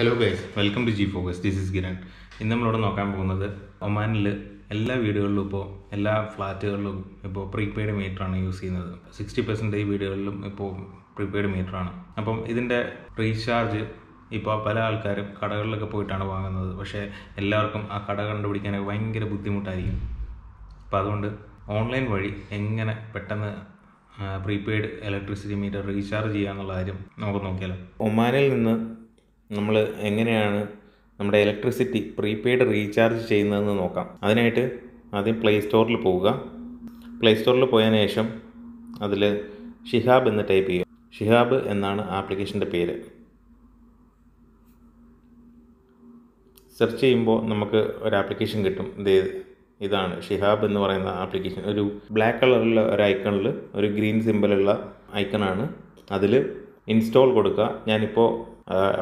Hello guys welcome to G Focus this is Kiran ഇന്ന് നമ്മളിവിടെ നോക്കാൻ പോകുന്നത് ഒമാനിൽ എല്ലാ വീടുകളിലും ഇപ്പോൾ എല്ലാ ഫ്ലാറ്റുകളിലും ഇപ്പോൾ പ്രീപെയ്ഡ് മീറ്ററാണ് യൂസ് ചെയ്യുന്നത്. സിക്സ്റ്റി പെർസെന്റേജ് വീടുകളിലും ഇപ്പോൾ പ്രീപെയ്ഡ് മീറ്ററാണ് അപ്പം ഇതിന്റെ റീചാർജ് ഇപ്പോൾ പല ആൾക്കാരും കടകളിലൊക്കെ പോയിട്ടാണ് വാങ്ങുന്നത്. പക്ഷേ എല്ലാവർക്കും ആ കട കണ്ടുപിടിക്കാനൊക്കെ ഭയങ്കര ബുദ്ധിമുട്ടായിരിക്കും. അപ്പോൾ അതുകൊണ്ട് ഓൺലൈൻ വഴി എങ്ങനെ പെട്ടെന്ന് പ്രീപെയ്ഡ് ഇലക്ട്രിസിറ്റി മീറ്റർ റീചാർജ് ചെയ്യാന്നുള്ള കാര്യം നമുക്ക് നോക്കിയാലോ. ഒമാനിൽ നിന്ന് നമ്മൾ എങ്ങനെയാണ് നമ്മുടെ ഇലക്ട്രിസിറ്റി പ്രീപെയ്ഡ് റീചാർജ് ചെയ്യുന്നതെന്ന് നോക്കാം. അതിനായിട്ട് ആദ്യം പ്ലേ സ്റ്റോറിൽ പോവുക. പ്ലേ സ്റ്റോറിൽ പോയതിനു ശേഷം അതിൽ ഷിഹാബ് എന്ന് ടൈപ്പ് ചെയ്യുക. ഷിഹാബ് എന്നാണ് ആപ്ലിക്കേഷന്റെ പേര്. സെർച്ച് ചെയ്യുമ്പോൾ നമുക്ക് ഒരു ആപ്ലിക്കേഷൻ കിട്ടും. ഇത് ഇതാണ് ഷിഹാബ് എന്ന് പറയുന്ന ആപ്ലിക്കേഷൻ ഒരു ബ്ലാക്ക് കളറിലുള്ള ഒരു ഐക്കണിൽ ഒരു ഗ്രീൻ സിമ്പിളുള്ള ഐക്കണാണ് അതിൽ ഇൻസ്റ്റാൾ കൊടുക്കുക. ഞാനിപ്പോൾ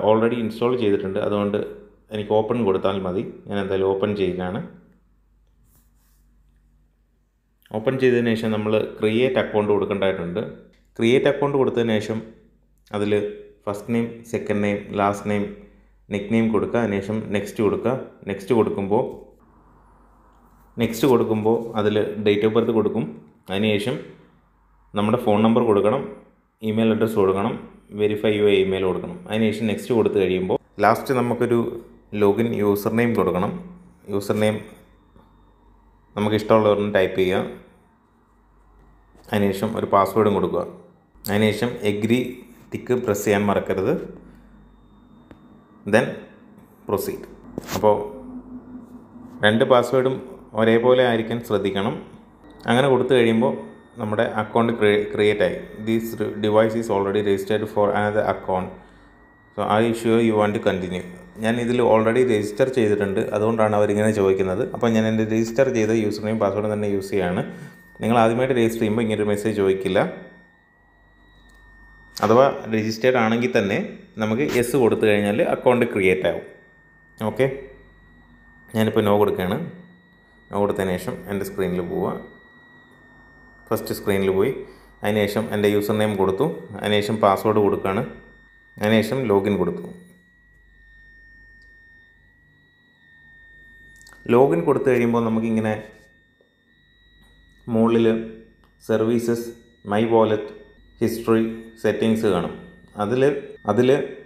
ഓൾറെഡി ഇൻസ്റ്റാൾ ചെയ്തിട്ടുണ്ട്. അതുകൊണ്ട് എനിക്ക് ഓപ്പൺ കൊടുത്താൽ മതി. ഞാൻ എന്തായാലും ഓപ്പൺ ചെയ്യുകയാണ്. ഓപ്പൺ ചെയ്തതിന് ശേഷം നമ്മൾ ക്രിയേറ്റ് അക്കൗണ്ട് കൊടുക്കേണ്ടതായിട്ടുണ്ട്. ക്രിയേറ്റ് അക്കൗണ്ട് കൊടുത്തതിന് ശേഷം അതിൽ first name second name last name nick name കൊടുക്കുക അതിനുശേഷം നെക്സ്റ്റ് കൊടുക്കുക. നെക്സ്റ്റ് കൊടുക്കുമ്പോൾ നെക്സ്റ്റ് കൊടുക്കുമ്പോൾ അതിൽ ഡേറ്റ് ഓഫ് ബർത്ത് കൊടുക്കും. അതിനുശേഷം നമ്മുടെ ഫോൺ നമ്പർ കൊടുക്കണം. ഇമെയിൽ അഡ്രസ്സ് കൊടുക്കണം. വെരിഫൈ യുവർ ഇമെയിൽ കൊടുക്കണം. അതിനുശേഷം നെക്സ്റ്റ് കൊടുത്തു കഴിയുമ്പോൾ ലാസ്റ്റ് നമുക്കൊരു ലോഗിൻ യൂസർ നെയിം കൊടുക്കണം. യൂസർ നെയിം നമുക്ക് ഇഷ്ടമുള്ളവരൊന്ന് ടൈപ്പ് ചെയ്യുക അതിനുശേഷം ഒരു പാസ്വേഡും കൊടുക്കുക. അതിനുശേഷം എഗ്രി ടിക്ക് പ്രസ് ചെയ്യാൻ മറക്കരുത്. ദെൻ പ്രൊസീഡ് അപ്പോൾ രണ്ട് പാസ്വേഡും ഒരേപോലെ ആയിരിക്കാൻ ശ്രദ്ധിക്കണം. അങ്ങനെ കൊടുത്തു കഴിയുമ്പോൾ നമ്മുടെ അക്കൗണ്ട് ക്രിയേറ്റ് ആയി. These device is already registered for another account so I sure you want to continue ഞാൻ ഇതിൽ ഓൾറെഡി രജിസ്റ്റർ ചെയ്തിട്ടുണ്ട്. അതുകൊണ്ടാണ് അവരിങ്ങനെ ചോദിക്കുന്നത്. അപ്പോൾ ഞാൻ എന്റെ രജിസ്റ്റർ ചെയ്ത യൂസർ നെയിം പാസ്വേഡ് തന്നെ യൂസ് ചെയ്യാണ്. നിങ്ങൾ ആദ്യമായിട്ട് രജിസ്റ്റർ ചെയ്യുമ്പോൾ ഇങ്ങനെ ഒരു മെസ്സേജ് ചോദിക്കില്ല. അഥവാ രജിസ്റ്റേർഡ് ആണെങ്കിൽ തന്നെ നമുക്ക് എസ് കൊടുത്തു കഴിഞ്ഞാൽ അക്കൗണ്ട് ക്രിയേറ്റ് ആവും. ഓക്കെ ഞാനിപ്പോൾ നോ കൊടുക്കുകയാണ്. നോ കൊടുത്തതിന് ശേഷം എന്റെ സ്ക്രീനിൽ പോവുക. ഫസ്റ്റ് സ്ക്രീനിൽ പോയി. അതിനുശേഷം എന്റെ യൂസർ നെയിം കൊടുത്തു. അതിനുശേഷം പാസ്വേഡ് കൊടുക്കുകയാണ്. അതിനുശേഷം ലോഗിൻ കൊടുത്തു. ലോഗിൻ കൊടുത്തു കഴിയുമ്പോൾ നമുക്കിങ്ങനെ മുകളിൽ services my wallet history settings കാണും. അതിൽ അതിൽ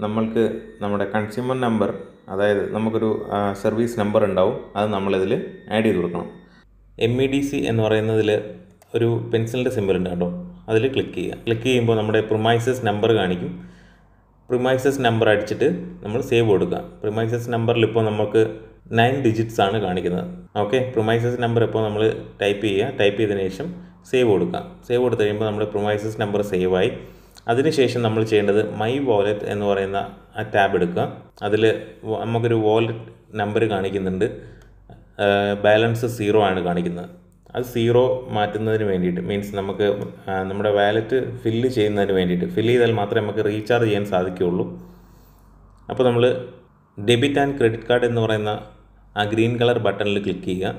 നമ്മൾക്ക് നമ്മുടെ കൺസ്യൂമർ നമ്പർ അതായത് നമുക്കൊരു സർവീസ് നമ്പർ ഉണ്ടാവും. അത് നമ്മളിതിൽ ആഡ് ചെയ്ത് കൊടുക്കണം. എം ഇ ഡി സി എന്ന് പറയുന്നതിൽ ഒരു പെൻസിലിന്റെ സിമ്പിൾ ഉണ്ട് കേട്ടോ. അതിൽ ക്ലിക്ക് ചെയ്യുക. ക്ലിക്ക് ചെയ്യുമ്പോൾ നമ്മുടെ പ്രിമൈസസ് നമ്പർ കാണിക്കും. പ്രിമൈസസ് നമ്പർ അടിച്ചിട്ട് നമ്മൾ സേവ് കൊടുക്കുക. പ്രിമൈസസ് നമ്പറിൽ ഇപ്പോൾ നമുക്ക് നയൻ ഡിജിറ്റ്സ് ആണ് കാണിക്കുന്നത്. ഓക്കെ പ്രിമൈസസ് നമ്പർ ഇപ്പോൾ നമ്മൾ ടൈപ്പ് ചെയ്യുക. ടൈപ്പ് ചെയ്തതിന് ശേഷം സേവ് കൊടുക്കുക. സേവ് കൊടുത്തു കഴിയുമ്പോൾ നമ്മുടെ പ്രിമൈസസ് നമ്പർ സേവ് ആയി. അതിനുശേഷം നമ്മൾ ചെയ്യേണ്ടത് മൈ വാലറ്റ് എന്ന് പറയുന്ന ആ ടാബ് എടുക്കുക. അതിൽ നമുക്കൊരു വാലറ്റ് നമ്പർ കാണിക്കുന്നുണ്ട്. ബാലൻസ് സീറോ ആണ് കാണിക്കുന്നത്. അത് സീറോ മാറ്റുന്നതിന് വേണ്ടിയിട്ട്. മീൻസ് നമുക്ക് നമ്മുടെ വാലറ്റ് ഫില്ല് ചെയ്യുന്നതിന് വേണ്ടിയിട്ട്. ഫില്ല് ചെയ്താൽ മാത്രമേ നമുക്ക് റീചാർജ് ചെയ്യാൻ സാധിക്കുകയുള്ളൂ. അപ്പോൾ നമ്മൾ ഡെബിറ്റ് ആൻഡ് ക്രെഡിറ്റ് കാർഡ് എന്ന് പറയുന്ന ആ ഗ്രീൻ കളർ ബട്ടണിൽ ക്ലിക്ക് ചെയ്യുക.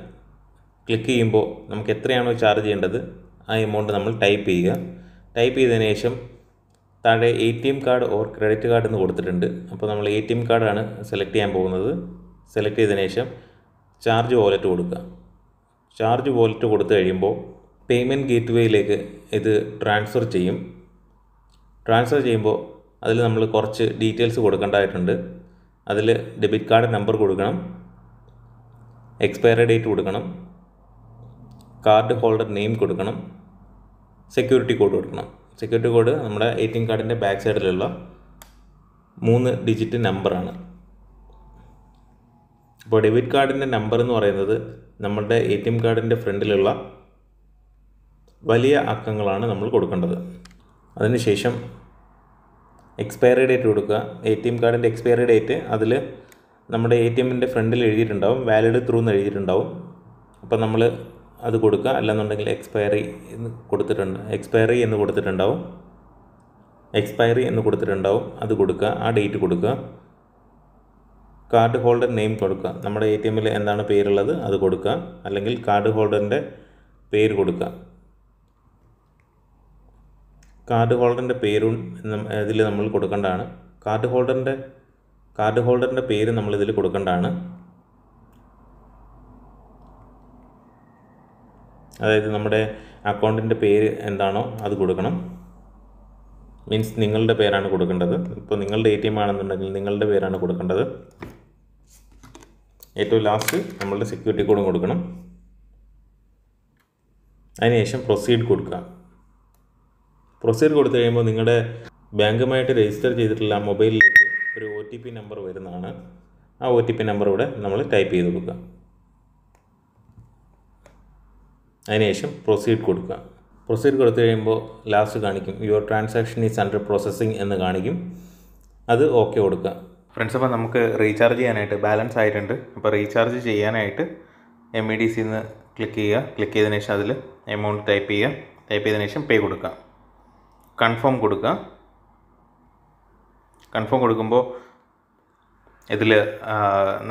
ക്ലിക്ക് ചെയ്യുമ്പോൾ നമുക്ക് എത്രയാണോ ചാർജ് ചെയ്യേണ്ടത് ആ എമൗണ്ട് നമ്മൾ ടൈപ്പ് ചെയ്യുക. ടൈപ്പ് ചെയ്തതിന് ശേഷം താഴെ A T M card or credit card എന്ന് കൊടുത്തിട്ടുണ്ട്. അപ്പോൾ നമ്മൾ എ ടി എം കാർഡാണ് സെലക്ട് ചെയ്യാൻ പോകുന്നത്. സെലക്ട് ചെയ്തതിന് ശേഷം ചാർജ് വാലറ്റ് കൊടുക്കുക. ചാർജ് വോലറ്റ് കൊടുത്തു കഴിയുമ്പോൾ പേയ്മെന്റ് ഗേറ്റ് വേയിലേക്ക് ഇത് ട്രാൻസ്ഫർ ചെയ്യും. ട്രാൻസ്ഫർ ചെയ്യുമ്പോൾ അതിൽ നമ്മൾ കുറച്ച് ഡീറ്റെയിൽസ് കൊടുക്കേണ്ടതായിട്ടുണ്ട്. അതിൽ ഡെബിറ്റ് കാർഡ് നമ്പർ കൊടുക്കണം. എക്സ്പയറി ഡേറ്റ് കൊടുക്കണം. കാർഡ് ഹോൾഡർ നെയിം കൊടുക്കണം. സെക്യൂരിറ്റി കോഡ് കൊടുക്കണം. സെക്യൂരിറ്റി കോഡ് നമ്മുടെ എ ടി എം കാർഡിന്റെ ബാക്ക് സൈഡിലുള്ള മൂന്ന് ഡിജിറ്റ് നമ്പറാണ്. അപ്പോൾ ഡെബിറ്റ് കാർഡിന്റെ നമ്പർ എന്ന് പറയുന്നത് നമ്മളുടെ എ ടി എം കാർഡിന്റെ ഫ്രണ്ടിലുള്ള വലിയ അക്കങ്ങളാണ് നമ്മൾ കൊടുക്കേണ്ടത്. അതിനുശേഷം എക്സ്പയറി ഡേറ്റ് കൊടുക്കുക. എ ടി എം കാർഡിന്റെ എക്സ്പയറി ഡേറ്റ് അതിൽ നമ്മുടെ എ ടി എമ്മിന്റെ ഫ്രണ്ടിൽ എഴുതിയിട്ടുണ്ടാവും. വാലിഡ് ത്രൂ എന്ന് എഴുതിയിട്ടുണ്ടാവും. അപ്പോൾ നമ്മൾ അത് കൊടുക്കുക. അല്ലെന്നുണ്ടെങ്കിൽ എക്സ്പയറി എന്ന് കൊടുത്തിട്ടുണ്ട്. എക്സ്പയറി എന്ന് കൊടുത്തിട്ടുണ്ടാവും. എക്സ്പയറി എന്ന് കൊടുത്തിട്ടുണ്ടാവും. അത് കൊടുക്കുക. ആ ഡേറ്റ് കൊടുക്കുക. കാർഡ് ഹോൾഡർ നെയിം കൊടുക്കുക. നമ്മുടെ എ ടി എന്താണ് പേരുള്ളത് അത് കൊടുക്കുക. അല്ലെങ്കിൽ കാർഡ് ഹോൾഡറിന്റെ പേര് കൊടുക്കുക. കാർഡ് ഹോൾഡറിന്റെ പേരും ഇതിൽ നമ്മൾ കൊടുക്കേണ്ടതാണ്. കാർഡ് ഹോൾഡറിന്റെ കാർഡ് ഹോൾഡറിന്റെ പേര് നമ്മളിതിൽ കൊടുക്കേണ്ടതാണ്. അതായത് നമ്മുടെ അക്കൗണ്ടിന്റെ പേര് എന്താണോ അത് കൊടുക്കണം. മീൻസ് നിങ്ങളുടെ പേരാണ് കൊടുക്കേണ്ടത്. ഇപ്പോൾ നിങ്ങളുടെ എ ടി എം ആണെന്നുണ്ടെങ്കിൽ നിങ്ങളുടെ പേരാണ് കൊടുക്കേണ്ടത്. ഏറ്റവും ലാസ്റ്റ് നമ്മളുടെ സെക്യൂരിറ്റി കോഡും കൊടുക്കണം. അതിനുശേഷം പ്രൊസീഡ് കൊടുക്കുക. പ്രൊസീഡ് കൊടുത്തു കഴിയുമ്പോൾ നിങ്ങളുടെ ബാങ്കുമായിട്ട് രജിസ്റ്റർ ചെയ്തിട്ടുള്ള മൊബൈലിലേക്ക് ഒരു ഒ ടി പി നമ്പർ വരുന്നതാണ്. ആ ഒ ടി പി നമ്പർ ഇവിടെ നമ്മൾ ടൈപ്പ് ചെയ്ത് കൊടുക്കുക. അതിനുശേഷം പ്രൊസീഡ് കൊടുക്കുക. പ്രൊസീഡ് കൊടുത്തു കഴിയുമ്പോൾ ലാസ്റ്റ് കാണിക്കും your transaction is under processing എന്ന് കാണിക്കും. അത് ഓക്കെ കൊടുക്കുക. ഫ്രണ്ട്സ് അപ്പോൾ നമുക്ക് റീചാർജ് ചെയ്യാനായിട്ട് ബാലൻസ് ആയിട്ടുണ്ട്. അപ്പോൾ റീചാർജ് ചെയ്യാനായിട്ട് എം ഇ ഡി സിന്ന് ക്ലിക്ക് ചെയ്യുക. ക്ലിക്ക് ചെയ്തതിന് ശേഷം അതിൽ എമൗണ്ട് ടൈപ്പ് ചെയ്യുക. ടൈപ്പ് ചെയ്തതിന് ശേഷം പേ കൊടുക്കുക. കൺഫേം കൊടുക്കുക. കൺഫേം കൊടുക്കുമ്പോൾ ഇതിൽ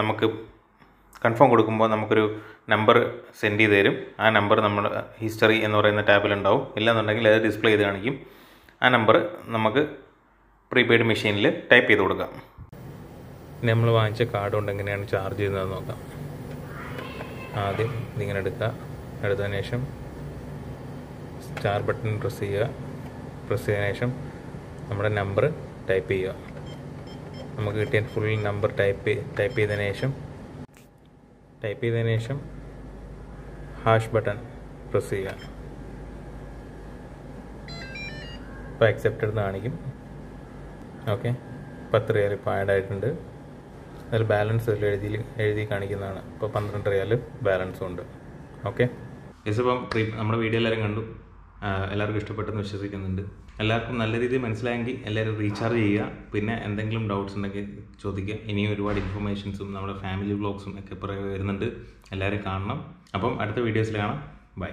നമുക്ക് കൺഫേം കൊടുക്കുമ്പോൾ നമുക്കൊരു നമ്പർ സെൻഡ് ചെയ്ത് തരും. ആ നമ്പർ നമ്മൾ ഹിസ്റ്ററി എന്ന് പറയുന്ന ടാബിലുണ്ടാവും ഇല്ലെന്നുണ്ടെങ്കിൽ അത് ഡിസ്പ്ലേ ചെയ്ത് കാണിക്കും. ആ നമ്പർ നമുക്ക് പ്രീപെയ്ഡ് മെഷീനിൽ ടൈപ്പ് ചെയ്ത് കൊടുക്കാം. നമ്മൾ വാങ്ങിച്ച കാർഡ് കൊണ്ട് എങ്ങനെയാണ് ചാർജ് ചെയ്യുന്നത് നോക്കാം. ആദ്യം ഇതിങ്ങനെ എടുക്കുക. എടുത്തതിന് ശേഷം സ്റ്റാർ ബട്ടൺ പ്രസ് ചെയ്യുക. പ്രസ് ചെയ്തതിന് ശേഷം നമ്മുടെ നമ്പർ ടൈപ്പ് ചെയ്യുക. നമുക്ക് കിട്ടിയ ഫുൾ നമ്പർ ടൈപ്പ് ടൈപ്പ് ചെയ്തതിന് ശേഷം ടൈപ്പ് ചെയ്തതിന് ശേഷം ഹാഷ് ബട്ടൺ പ്രസ് ചെയ്യുക. ഇപ്പോൾ അക്സെപ്റ്റഡ് എന്ന് കാണിക്കും. ഓക്കെ പത്ത് റിയൽ ഇപ്പോൾ ആഡ് ആയിട്ടുണ്ട് അതിൽ ബാലൻസ് അതിൽ എഴുതി എഴുതി കാണിക്കുന്നതാണ്. ഇപ്പോൾ പന്ത്രണ്ട് റിയാൽ ബാലൻസും ഉണ്ട് ഓക്കെ ഇപ്പം നമ്മുടെ വീഡിയോ എല്ലാവരും കണ്ടു. എല്ലാവർക്കും ഇഷ്ടപ്പെട്ടെന്ന് വിശ്വസിക്കുന്നുണ്ട്. എല്ലാവർക്കും നല്ല രീതിയിൽ മനസ്സിലായെങ്കിൽ എല്ലാവരും റീചാർജ് ചെയ്യുക. പിന്നെ എന്തെങ്കിലും ഡൗട്ട്സ് ഉണ്ടെങ്കിൽ ചോദിക്കുക. ഇനിയും ഒരുപാട് ഇൻഫർമേഷൻസും നമ്മുടെ ഫാമിലി വ്ളോഗ്സും ഒക്കെ പുറകെ വരുന്നുണ്ട്. എല്ലാവരും കാണണം. അപ്പം അടുത്ത വീഡിയോസിൽ കാണാം. ബൈ